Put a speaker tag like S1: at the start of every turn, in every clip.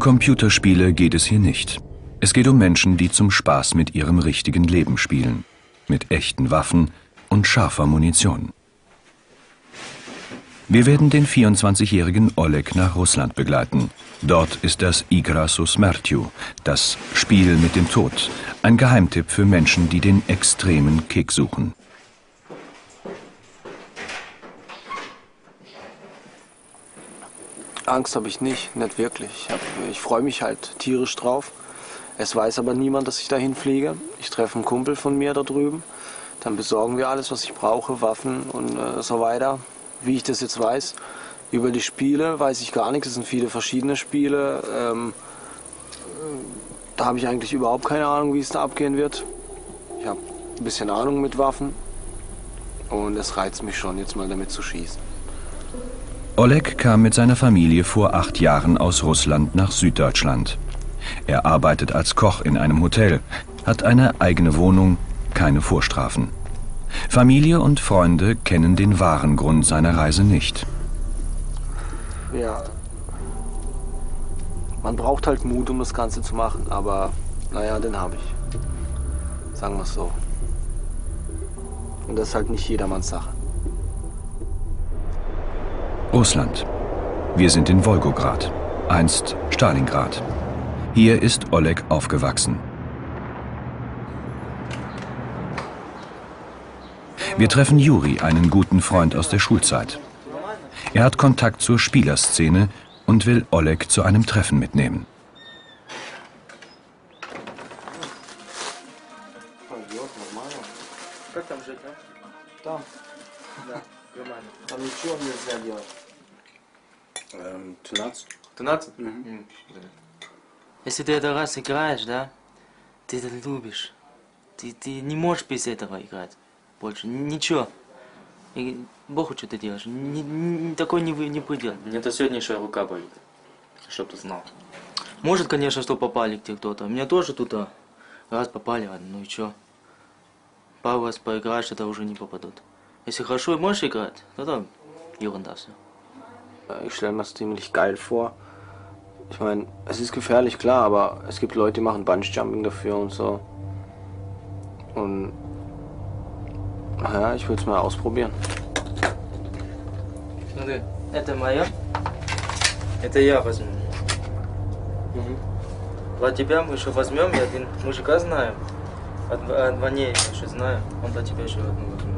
S1: Computerspiele geht es hier nicht. Es geht um Menschen, die zum Spaß mit ihrem richtigen Leben spielen. Mit echten Waffen und scharfer Munition. Wir werden den 24-jährigen Oleg nach Russland begleiten. Dort ist das Igra Susmertju, das Spiel mit dem Tod, ein Geheimtipp für Menschen, die den extremen Kick suchen.
S2: Angst habe ich nicht, nicht wirklich. Ich, ich freue mich halt tierisch drauf. Es weiß aber niemand, dass ich dahin fliege. Ich treffe einen Kumpel von mir da drüben. Dann besorgen wir alles, was ich brauche, Waffen und äh, so weiter. Wie ich das jetzt weiß, über die Spiele weiß ich gar nichts. Es sind viele verschiedene Spiele. Ähm, da habe ich eigentlich überhaupt keine Ahnung, wie es da abgehen wird. Ich habe ein bisschen Ahnung mit Waffen und es reizt mich schon, jetzt mal damit zu schießen.
S1: Oleg kam mit seiner Familie vor acht Jahren aus Russland nach Süddeutschland. Er arbeitet als Koch in einem Hotel, hat eine eigene Wohnung, keine Vorstrafen. Familie und Freunde kennen den wahren Grund seiner Reise nicht.
S2: Ja, man braucht halt Mut, um das Ganze zu machen, aber naja, den habe ich. Sagen wir es so. Und das ist halt nicht jedermanns Sache.
S1: Russland. Wir sind in Wolgograd, einst Stalingrad. Hier ist Oleg aufgewachsen. Wir treffen Juri, einen guten Freund aus der Schulzeit. Er hat Kontakt zur Spielerszene und will Oleg zu einem Treffen mitnehmen.
S3: 13.
S2: 13?
S3: Mhm.
S4: Если ты это раз играешь, да, ты это любишь. Ты, ты не можешь без этого играть больше. Ничего. И Богу, что ты делаешь. Ни, ни, такой не, не предел.
S5: Мне это сегодняшняя рука болит. Чтоб ты знал.
S4: Может, конечно, что попали к тебе кто-то. Меня тоже тут а, раз попали, ладно, ну и чё. Пару раз поиграешь, это уже не попадут. Если хорошо и можешь играть, тогда ерунда все.
S2: Ich stelle mir das ziemlich geil vor. Ich meine, es ist gefährlich, klar, aber es gibt Leute, die machen Bungee-Jumping dafür und so. Und naja, ich will es mal ausprobieren.
S4: Смотри, это мое. Это я возьму. Для тебя мы еще возьмем, я один мужика знаю. От, от Ванея еще знаю. Он для тебя еще одну возьму.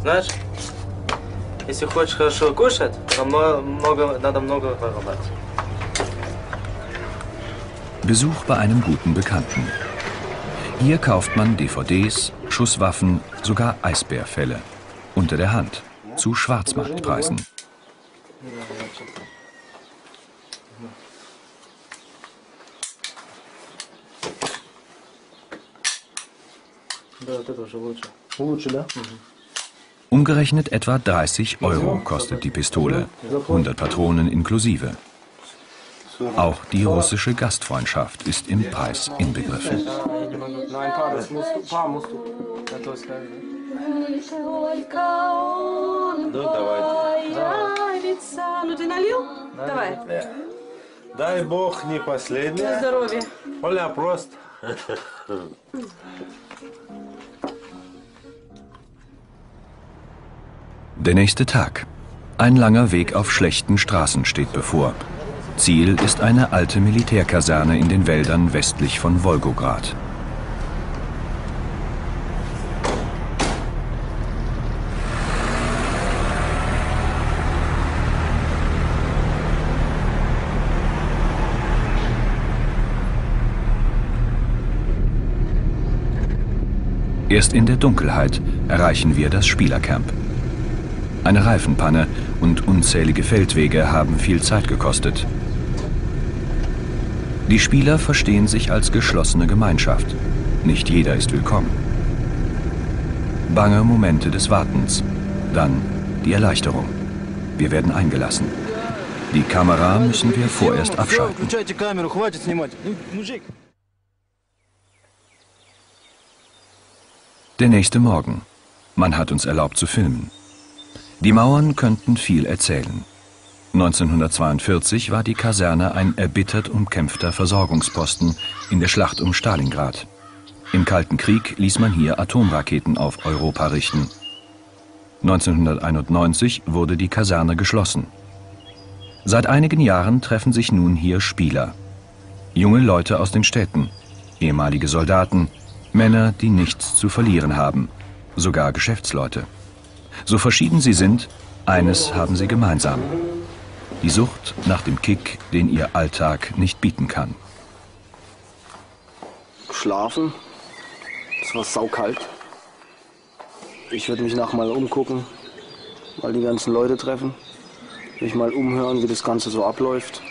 S4: Знаешь, если хочешь хорошо кушать, то мо- много, надо много воровать.
S1: Besuch bei einem guten Bekannten. Hier kauft man DVDs, Schusswaffen, sogar Eisbärfälle. Unter der Hand, zu Schwarzmarktpreisen. Umgerechnet etwa 30 Euro kostet die Pistole, 100 Patronen inklusive. Auch die russische Gastfreundschaft ist im Preis inbegriffen.
S2: Nein, paar, das musst du, paar musst du.
S4: Это скажи.
S6: Только он
S3: Ну, давайте.
S6: появится. Ну ты налил? Давай.
S3: Дай бог не
S6: На
S3: последняя.
S6: здоровье.
S3: Оля, просто.
S1: Der nächste Tag. Ein langer Weg auf schlechten Straßen steht bevor. Ziel ist eine alte Militärkaserne in den Wäldern westlich von Wolgograd. Erst in der Dunkelheit erreichen wir das Spielercamp. Eine Reifenpanne und unzählige Feldwege haben viel Zeit gekostet. Die Spieler verstehen sich als geschlossene Gemeinschaft. Nicht jeder ist willkommen. Bange Momente des Wartens. Dann die Erleichterung. Wir werden eingelassen. Die Kamera müssen wir vorerst abschalten. Der nächste Morgen. Man hat uns erlaubt zu filmen. Die Mauern könnten viel erzählen. 1942 war die Kaserne ein erbittert umkämpfter Versorgungsposten in der Schlacht um Stalingrad. Im Kalten Krieg ließ man hier Atomraketen auf Europa richten. 1991 wurde die Kaserne geschlossen. Seit einigen Jahren treffen sich nun hier Spieler. Junge Leute aus den Städten, ehemalige Soldaten, Männer, die nichts zu verlieren haben, sogar Geschäftsleute. So verschieden sie sind, eines haben sie gemeinsam. Die Sucht nach dem Kick, den ihr Alltag nicht bieten kann.
S2: Schlafen. Es war saukalt. Ich würde mich nach mal umgucken, mal die ganzen Leute treffen, mich mal umhören, wie das Ganze so abläuft.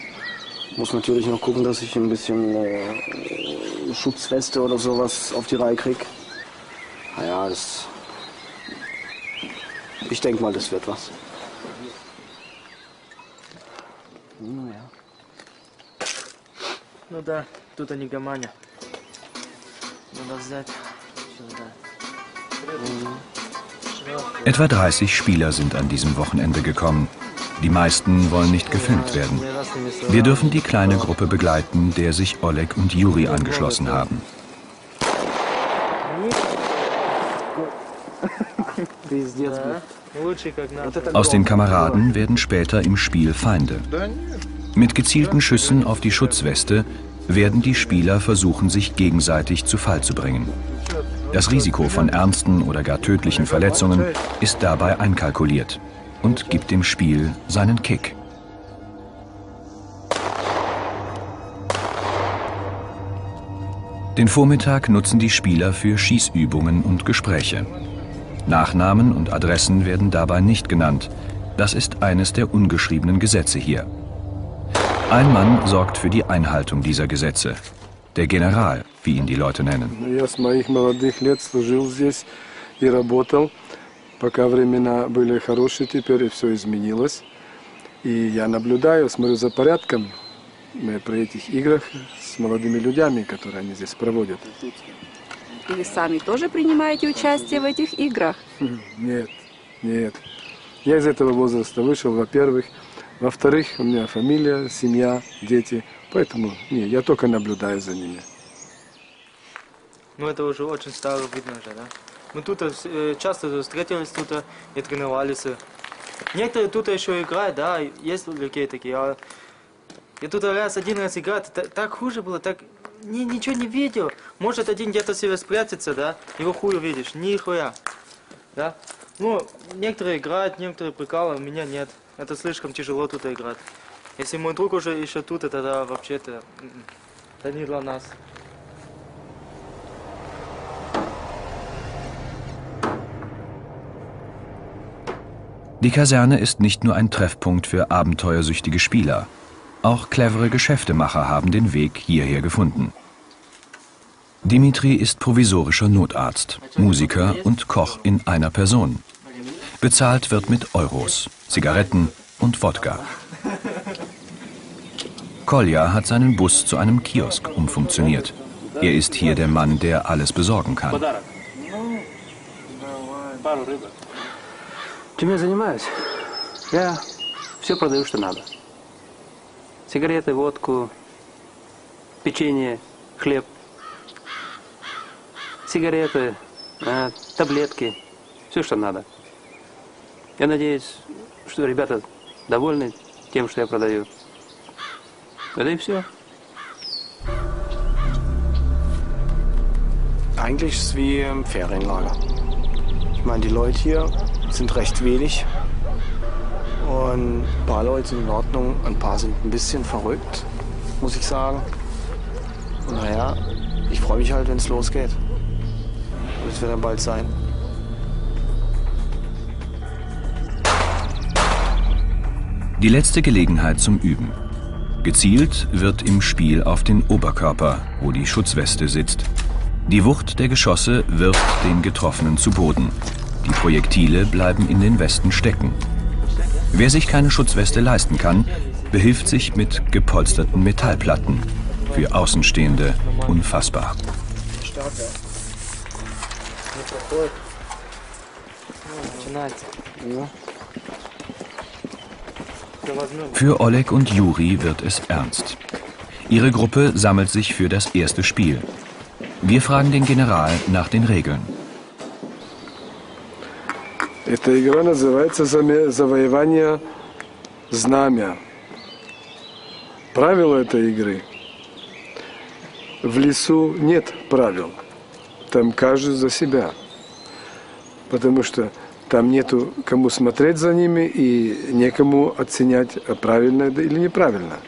S2: Muss natürlich noch gucken, dass ich ein bisschen äh, Schutzweste oder sowas auf die Reihe krieg. Naja, das. Ich denke mal, das wird was.
S4: Ну да, тут они гаманя. Надо взять сюда.
S1: Etwa 30 Spieler sind an diesem Wochenende gekommen. Die meisten wollen nicht gefilmt werden. Wir dürfen die kleine Gruppe begleiten, der sich Oleg und Juri angeschlossen haben.
S4: Да, лучше как надо.
S1: Aus den Kameraden werden später im Spiel Feinde. Mit gezielten Schüssen auf die Schutzweste werden die Spieler versuchen, sich gegenseitig zu Fall zu bringen. Das Risiko von ernsten oder gar tödlichen Verletzungen ist dabei einkalkuliert und gibt dem Spiel seinen Kick. Den Vormittag nutzen die Spieler für Schießübungen und Gespräche. Nachnamen und Adressen werden dabei nicht genannt. Das ist eines der ungeschriebenen Gesetze hier. Ein Mann sorgt für die Einhaltung dieser Gesetze. Der General, wie ihn die Leute nennen.
S7: Я с моих молодых лет служил здесь и работал, пока времена были хорошие, теперь все изменилось. И я наблюдаю, смотрю за порядком э, при этих играх с молодыми людьми, которые они здесь проводят.
S6: И вы сами тоже принимаете участие в этих играх?
S7: Нет, нет. Я из этого возраста вышел, во-первых. Во-вторых, у меня фамилия, семья, дети. Поэтому не, я только наблюдаю за ними.
S4: Ну это уже очень старо видно же, да? Мы тут э, часто встретились тут э, и тренировались. Некоторые тут еще играют, да, есть людей такие. А я тут раз, один раз играл, та- так хуже было, так ни, ничего не видел. Может один где-то себе спрятаться, да, его хуже видишь, нихуя. Да? Ну, некоторые играют, некоторые прикалывают, меня нет. Это слишком тяжело тут играть. Если мой друг уже еще тут, это да, вообще-то, м-м, это не для нас.
S1: Die Kaserne ist nicht nur ein Treffpunkt für abenteuersüchtige Spieler. Auch clevere Geschäftemacher haben den Weg hierher gefunden. Dimitri ist provisorischer Notarzt, Musiker und Koch in einer Person. Bezahlt wird mit Euros, Zigaretten und Wodka. Kolja hat seinen Bus zu einem Kiosk umfunktioniert. Er ist hier der Mann, der alles besorgen kann.
S8: Чем я занимаюсь? Я все продаю, что надо. Сигареты, водку, печенье, хлеб, сигареты, э, таблетки, все, что надо. Я надеюсь, что ребята довольны тем, что я продаю. Это и все.
S2: Eigentlich ist es wie im Ferienlager. Ich meine, die Leute hier sind recht wenig. Und ein paar Leute sind in Ordnung, ein paar sind ein bisschen verrückt, muss ich sagen. Naja, ich freue mich halt, wenn es losgeht. Und es wird dann bald sein.
S1: Die letzte Gelegenheit zum Üben. Gezielt wird im Spiel auf den Oberkörper, wo die Schutzweste sitzt. Die Wucht der Geschosse wirft den Getroffenen zu Boden. Die Projektile bleiben in den Westen stecken. Wer sich keine Schutzweste leisten kann, behilft sich mit gepolsterten Metallplatten. Für Außenstehende unfassbar. Für Oleg und Juri wird es ernst. Ihre Gruppe sammelt sich für das erste Spiel. Wir fragen den General nach den Regeln.
S7: Эта игра называется «Заме- «Завоевание знамя». Правила этой игры. В лесу нет правил. Там каждый за себя. Потому что там нету кому смотреть за ними и некому оценять, правильно или неправильно.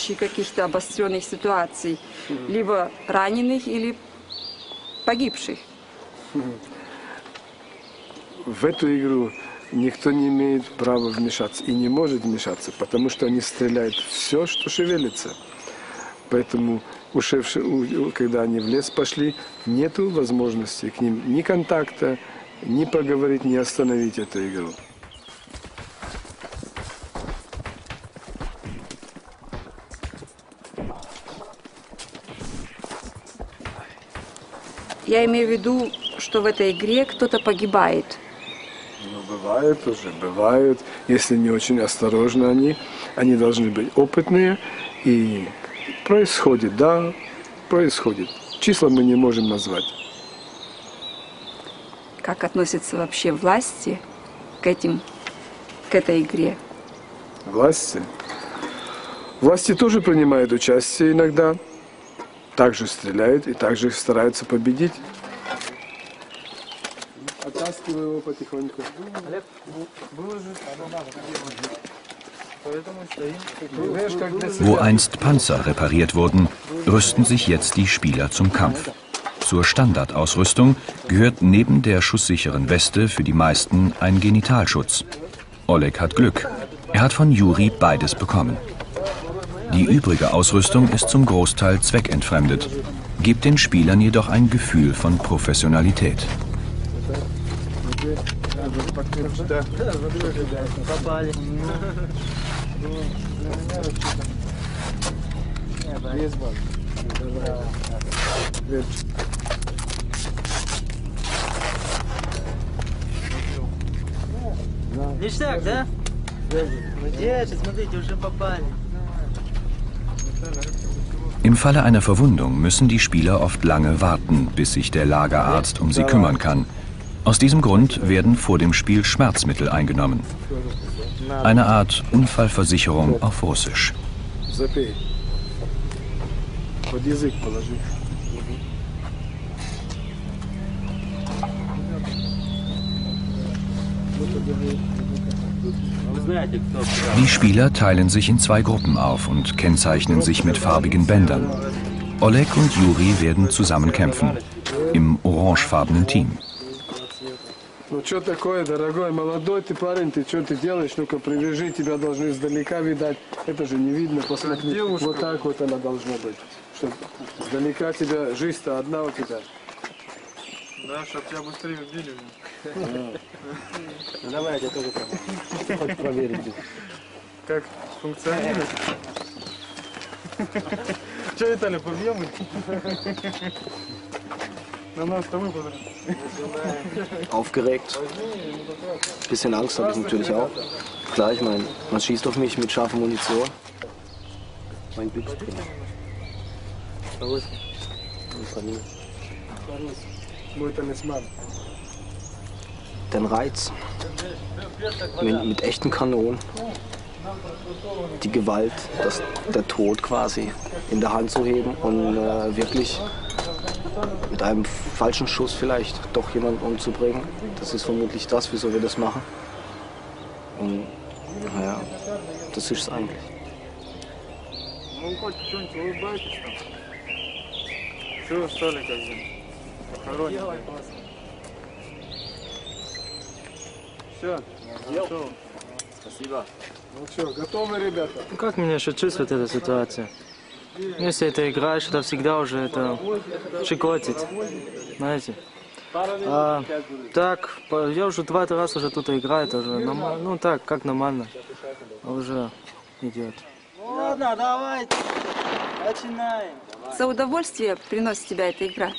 S6: Случае каких-то обостренных ситуаций, либо раненых или погибших.
S7: В эту игру никто не имеет права вмешаться и не может вмешаться, потому что они стреляют все, что шевелится. Поэтому, ушедшие, когда они в лес пошли, нету возможности к ним ни контакта, ни поговорить, ни остановить эту игру.
S6: Я имею в виду, что в этой игре кто-то погибает.
S7: Ну, бывает уже, бывают. Если не очень осторожны они, они должны быть опытные. И происходит, да, происходит. Числа мы не можем назвать.
S6: Как относятся вообще власти к этим, к этой игре?
S7: Власти. Власти тоже принимают участие иногда. Также стреляют и также стараются победить. Оттаскивай его потихоньку.
S1: Wo einst Panzer repariert wurden, rüsten sich jetzt die Spieler zum Kampf. Zur Standardausrüstung gehört neben der schusssicheren Weste für die meisten ein Genitalschutz. Oleg hat Glück. Er hat von Juri beides bekommen. Die übrige Ausrüstung ist zum Großteil zweckentfremdet, gibt den Spielern jedoch ein Gefühl von Professionalität.
S4: Попали. Ништяк, да? Молодец, смотрите, уже попали.
S1: Im Falle einer Verwundung müssen die Spieler oft lange warten, bis sich der Lagerarzt um sie kümmern kann. Aus diesem Grund werden vor dem Spiel Schmerzmittel eingenommen. Eine Art Unfallversicherung auf Russisch.
S7: Mhm. Под язык положи.
S1: Die Spieler teilen sich in zwei Gruppen auf und kennzeichnen sich mit farbigen Bändern. Oleg und Juri werden zusammen kämpfen. Im orangefarbenen Team.
S7: Ну что такое, дорогой, молодой ты парень, ты что ты делаешь? Ну-ка привяжи, тебя должны издалека видать. Это же не видно, посмотри. Вот так вот она должна быть. Чтоб издалека тебя, жизнь-то одна у тебя.
S4: Да, чтоб тебя быстрее убили.
S8: Ну давай, я тебя тоже там. Хоть проверить.
S4: Как функционирует? Че, Виталий, побьем их? На нас-то выпадали.
S2: Aufgeregt. Bisschen Angst habe ich natürlich auch. Klar, ich meine, man schießt auf mich mit scharfer Munition.
S8: Mein Glücksbringer.
S7: Мой талисман.
S2: Den Reiz. Mit, mit echten Kanonen. Die Gewalt, das, der Tod quasi in der Hand zu heben und äh, wirklich mit einem falschen Schuss vielleicht doch jemanden umzubringen. Das ist vermutlich das, wieso wir das machen. Und naja, das ist es eigentlich.
S4: Ну, хоть что-нибудь улыбайтесь там. Чего стали как бы? Похороним. Все, готово.
S7: Ну что, готовы, ребята?
S4: Ну, Как меня еще чувствует эта ситуация? Если это играешь, это всегда уже это щекотит, знаете. А так, я уже два раз уже тут играю, это уже нормально, ну так, как нормально. Уже идет. Ладно, давайте. Начинаем.
S6: За удовольствие приносит тебя эта игра?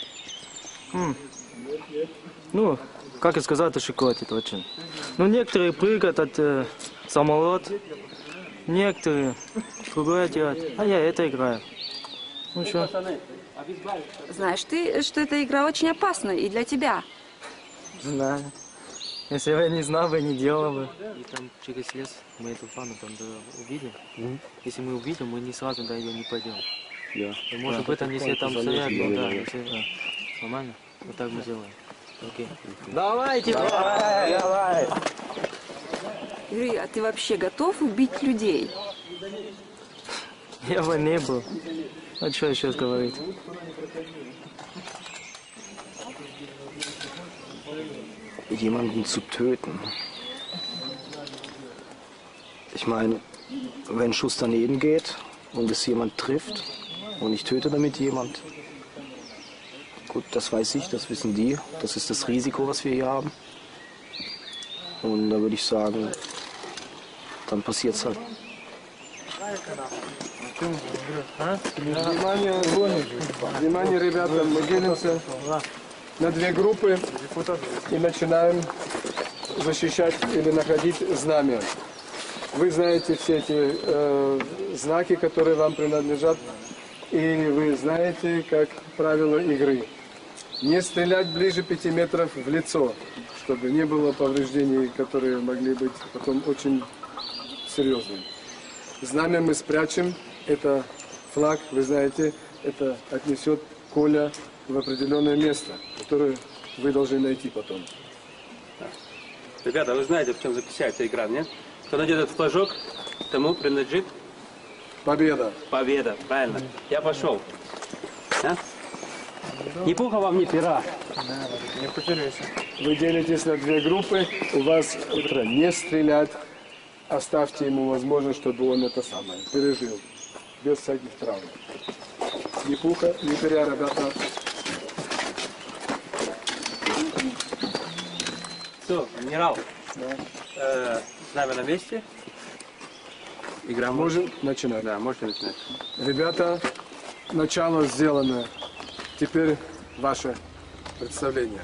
S4: Ну, как и сказать, шикотит очень. Ну, некоторые прыгают от э, самолет, некоторые другое делают, а я это играю. Ну что?
S6: Знаешь ты, что эта игра очень опасна и для тебя.
S4: Знаю. Если бы я не знал бы, не делал бы. И там через лес мы эту фану там да, увидим. Если мы увидим, мы не сразу до ее не пойдем. И может быть, они все там стоят, ну да, если, да. Нормально? Вот так мы сделаем. Окей. Давайте! Давай, давай!
S6: Юрий, а ты вообще готов убить людей?
S4: Я бы не был. А что еще говорить?
S2: jemanden zu töten. Ich meine, wenn ein Schuss daneben geht und es jemand trifft und ich töte damit jemand, gut, das weiß ich, das wissen die, das ist das Risiko, was wir hier haben. Und da würde ich sagen, dann passiert es halt.
S7: Внимание, ребята, мы делимся на две группы и начинаем защищать или находить знамя. Вы знаете все эти э, знаки, которые вам принадлежат, и вы знаете, как правило игры. Не стрелять ближе пяти метров в лицо, чтобы не было повреждений, которые могли быть потом очень серьезными. Знамя мы спрячем, это флаг, вы знаете, это отнесет Коля в определенное место, которое вы должны найти потом.
S8: Ребята, вы знаете, в чем заключается игра, нет? Кто найдет этот флажок, тому принадлежит
S7: Победа!
S8: победа. Правильно. Я пошел. А? Ни пуха вам, ни пера.
S7: Вы делитесь на две группы, у вас утро не стрелять, оставьте ему возможность, чтобы он это самое пережил, без всяких травм. Ни пуха, ни перья, ребята.
S8: Все, генерал. Э, знамя на месте. Игра может.
S7: Можем начинать.
S8: Да, можете начинать.
S7: Ребята, начало сделано. Теперь ваше представление.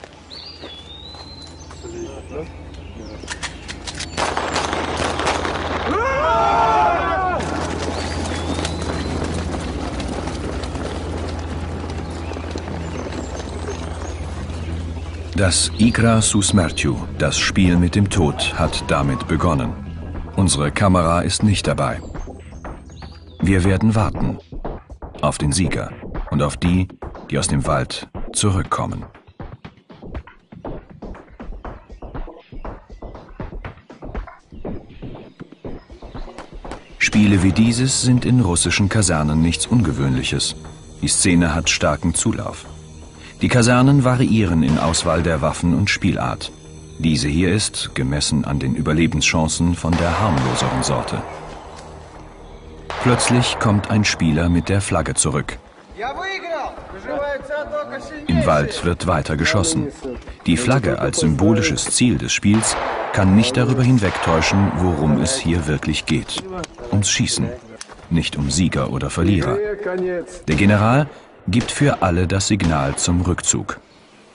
S1: Das Igra Susmertiu, das Spiel mit dem Tod, hat damit begonnen. Unsere Kamera ist nicht dabei. Wir werden warten auf den Sieger und auf die, die aus dem Wald zurückkommen. Spiele wie dieses sind in russischen Kasernen nichts Ungewöhnliches. Die Szene hat starken Zulauf. Die Kasernen variieren in Auswahl der Waffen und Spielart. Diese hier ist, gemessen an den Überlebenschancen, von der harmloseren Sorte. Plötzlich kommt ein Spieler mit der Flagge zurück. Im Wald wird weiter geschossen. Die Flagge als symbolisches Ziel des Spiels kann nicht darüber hinwegtäuschen, worum es hier wirklich geht. Ums Schießen, nicht um Sieger oder Verlierer.
S7: Конец.
S1: Der General gibt für alle das Signal zum Rückzug.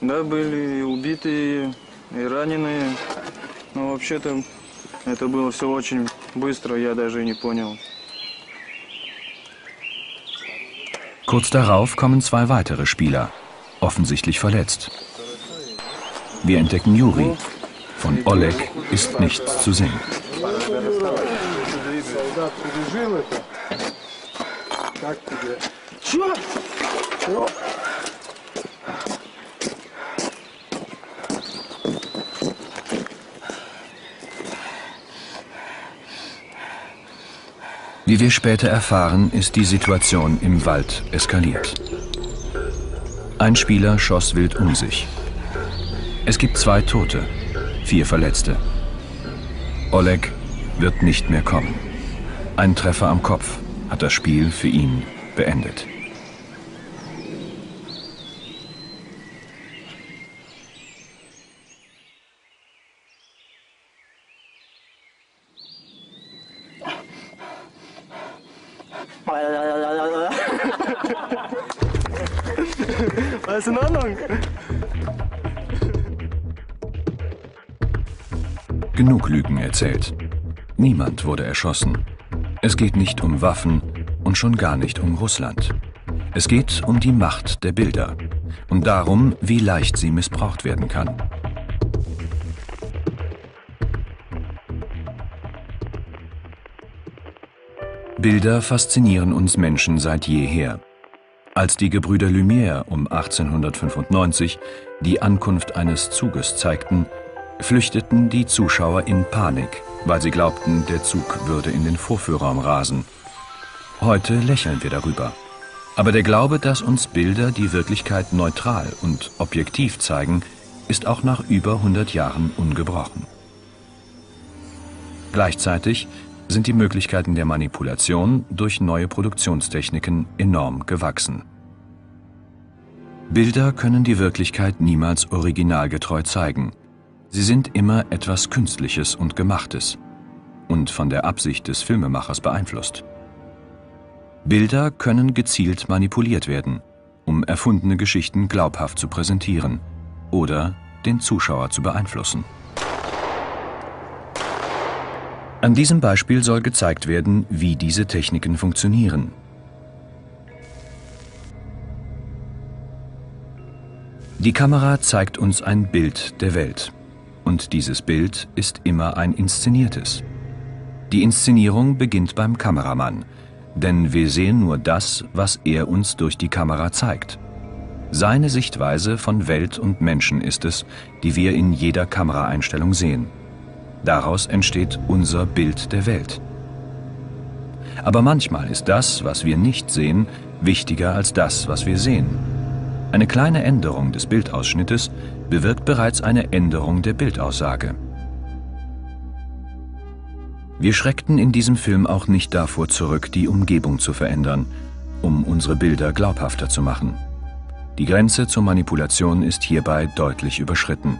S9: Да, были и убитые, и раненые. Но вообще-то это было все очень быстро, я даже и не понял.
S1: Kurz darauf kommen zwei weitere Spieler, offensichtlich verletzt. Wir entdecken Juri. Von Oleg ist nichts zu sehen. Wie wir später erfahren, ist die Situation im Wald eskaliert. Ein Spieler schoss wild um sich. Es gibt zwei Tote, vier Verletzte. Oleg wird nicht mehr kommen. Ein Treffer am Kopf hat das Spiel für ihn beendet. Erzählt. Niemand wurde erschossen. Es geht nicht um Waffen und schon gar nicht um Russland. Es geht um die Macht der Bilder und darum, wie leicht sie missbraucht werden kann. Bilder faszinieren uns Menschen seit jeher. Als die Gebrüder Lumière um 1895 die Ankunft eines Zuges zeigten, flüchteten die Zuschauer in Panik, weil sie glaubten, der Zug würde in den Vorführraum rasen. Heute lächeln wir darüber. Aber der Glaube, dass uns Bilder die Wirklichkeit neutral und objektiv zeigen, ist auch nach über 100 Jahren ungebrochen. Gleichzeitig sind die Möglichkeiten der Manipulation durch neue Produktionstechniken enorm gewachsen. Bilder können die Wirklichkeit niemals originalgetreu zeigen. Sie sind immer etwas Künstliches und Gemachtes und von der Absicht des Filmemachers beeinflusst. Bilder können gezielt manipuliert werden, um erfundene Geschichten glaubhaft zu präsentieren oder den Zuschauer zu beeinflussen. An diesem Beispiel soll gezeigt werden, wie diese Techniken funktionieren. Die Kamera zeigt uns ein Bild der Welt. Und dieses Bild ist immer ein inszeniertes. Die Inszenierung beginnt beim Kameramann, denn wir sehen nur das, was er uns durch die Kamera zeigt. Seine Sichtweise von Welt und Menschen ist es, die wir in jeder Kameraeinstellung sehen. Daraus entsteht unser Bild der Welt. Aber manchmal ist das, was wir nicht sehen, wichtiger als das, was wir sehen. Eine kleine Änderung des Bildausschnittes bewirkt bereits eine Änderung der Bildaussage. Wir schreckten in diesem Film auch nicht davor zurück, die Umgebung zu verändern, um unsere Bilder glaubhafter zu machen. Die Grenze zur Manipulation ist hierbei deutlich überschritten.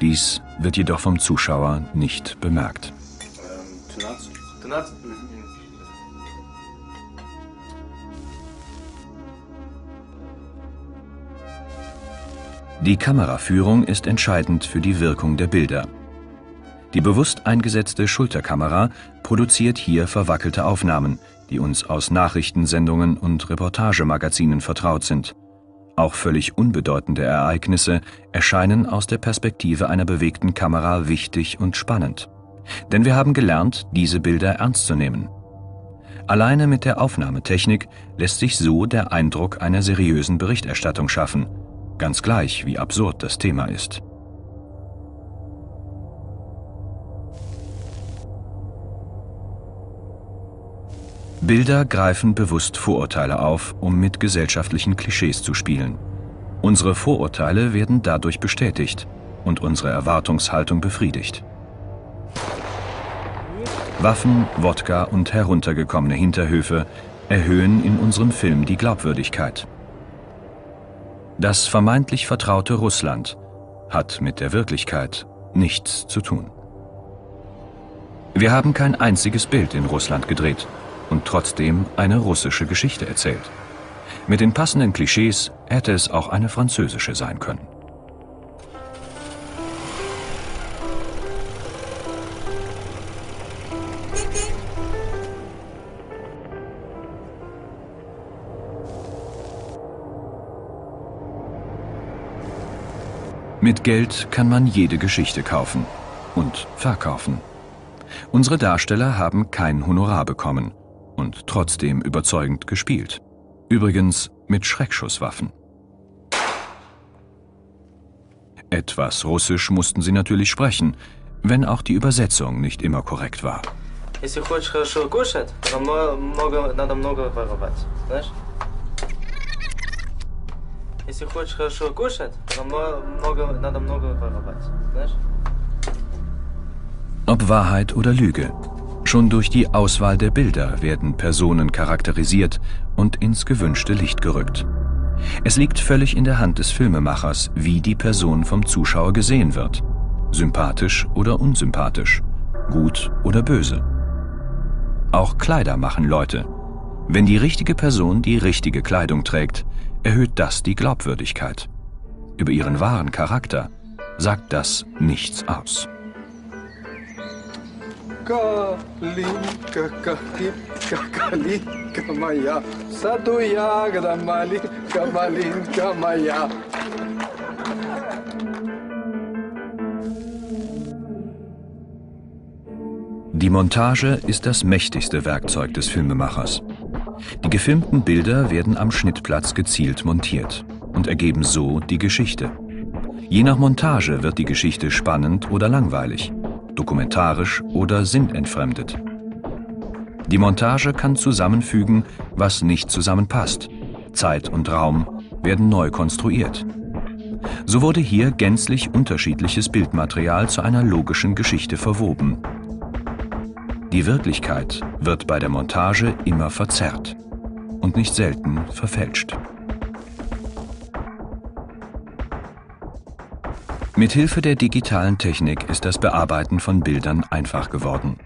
S1: Dies wird jedoch vom Zuschauer nicht bemerkt. Die Kameraführung ist entscheidend für die Wirkung der Bilder. Die bewusst eingesetzte Schulterkamera produziert hier verwackelte Aufnahmen, die uns aus Nachrichtensendungen und Reportagemagazinen vertraut sind. Auch völlig unbedeutende Ereignisse erscheinen aus der Perspektive einer bewegten Kamera wichtig und spannend. Denn wir haben gelernt, diese Bilder ernst zu nehmen. Alleine mit der Aufnahmetechnik lässt sich so der Eindruck einer seriösen Berichterstattung schaffen, ganz gleich wie absurd das Thema ist. Bilder greifen bewusst Vorurteile auf, um mit gesellschaftlichen Klischees zu spielen. Unsere Vorurteile werden dadurch bestätigt und unsere Erwartungshaltung befriedigt. Waffen, Wodka und heruntergekommene Hinterhöfe erhöhen in unserem Film die Glaubwürdigkeit. Das vermeintlich vertraute Russland hat mit der Wirklichkeit nichts zu tun. Wir haben kein einziges Bild in Russland gedreht und trotzdem eine russische Geschichte erzählt. Mit den passenden Klischees hätte es auch eine französische sein können. Mit Geld kann man jede Geschichte kaufen und verkaufen. Unsere Darsteller haben kein Honorar bekommen und trotzdem überzeugend gespielt. Übrigens mit Schreckschusswaffen. Etwas Russisch mussten sie natürlich sprechen, wenn auch die Übersetzung nicht immer korrekt war.
S4: Если хочешь хорошо кушать, надо много, надо много воровать, знаешь? Если хочешь хорошо кушать, надо много, надо много воровать, знаешь?
S1: Ob Wahrheit oder Lüge, Schon durch die Auswahl der Bilder werden Personen charakterisiert und ins gewünschte Licht gerückt. Es liegt völlig in der Hand des Filmemachers, wie die Person vom Zuschauer gesehen wird. Sympathisch oder unsympathisch, gut oder böse. Auch Kleider machen Leute. Wenn die richtige Person die richtige Kleidung trägt, erhöht das die Glaubwürdigkeit. Über ihren wahren Charakter sagt das nichts aus. Die Montage ist das mächtigste Werkzeug des Filmemachers. Die gefilmten Bilder werden am Schnittplatz gezielt montiert und ergeben so die Geschichte. Je nach Montage wird die Geschichte spannend oder langweilig, dokumentarisch oder sinnentfremdet. Die Montage kann zusammenfügen, was nicht zusammenpasst. Zeit und Raum werden neu konstruiert. So wurde hier gänzlich unterschiedliches Bildmaterial zu einer logischen Geschichte verwoben. Die Wirklichkeit wird bei der Montage immer verzerrt und nicht selten verfälscht. Mithilfe der digitalen Technik ist das Bearbeiten von Bildern einfach geworden.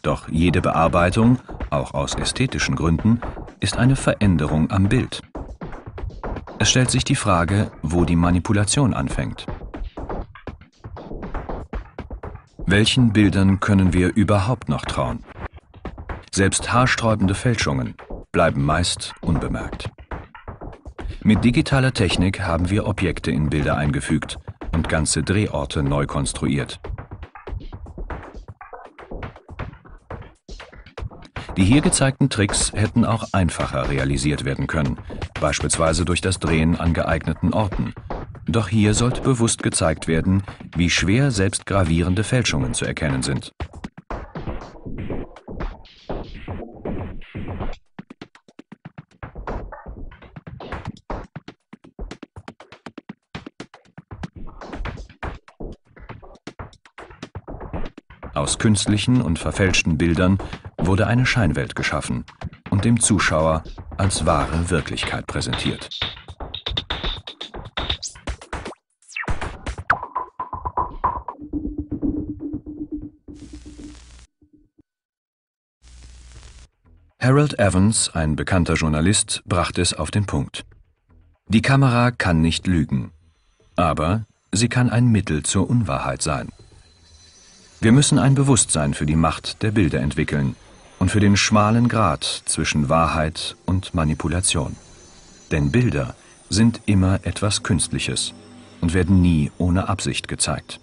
S1: Doch jede Bearbeitung, auch aus ästhetischen Gründen, ist eine Veränderung am Bild. Es stellt sich die Frage, wo die Manipulation anfängt. Welchen Bildern können wir überhaupt noch trauen? Selbst haarsträubende Fälschungen bleiben meist unbemerkt. Mit digitaler Technik haben wir Objekte in Bilder eingefügt und ganze Drehorte neu konstruiert. Die hier gezeigten Tricks hätten auch einfacher realisiert werden können, beispielsweise durch das Drehen an geeigneten Orten. Doch hier sollte bewusst gezeigt werden, wie schwer selbst gravierende Fälschungen zu erkennen sind. Aus künstlichen und verfälschten Bildern wurde eine Scheinwelt geschaffen und dem Zuschauer als wahre Wirklichkeit präsentiert. Harold Evans, ein bekannter Journalist, brachte es auf den Punkt. Die Kamera kann nicht lügen, aber sie kann ein Mittel zur Unwahrheit sein. Wir müssen ein Bewusstsein für die Macht der Bilder entwickeln und für den schmalen Grat zwischen Wahrheit und Manipulation. Denn Bilder sind immer etwas Künstliches und werden nie ohne Absicht gezeigt.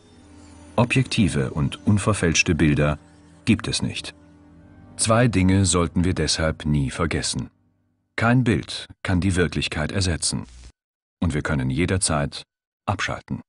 S1: Objektive und unverfälschte Bilder gibt es nicht. Zwei Dinge sollten wir deshalb nie vergessen. Kein Bild kann die Wirklichkeit ersetzen. Und wir können jederzeit abschalten.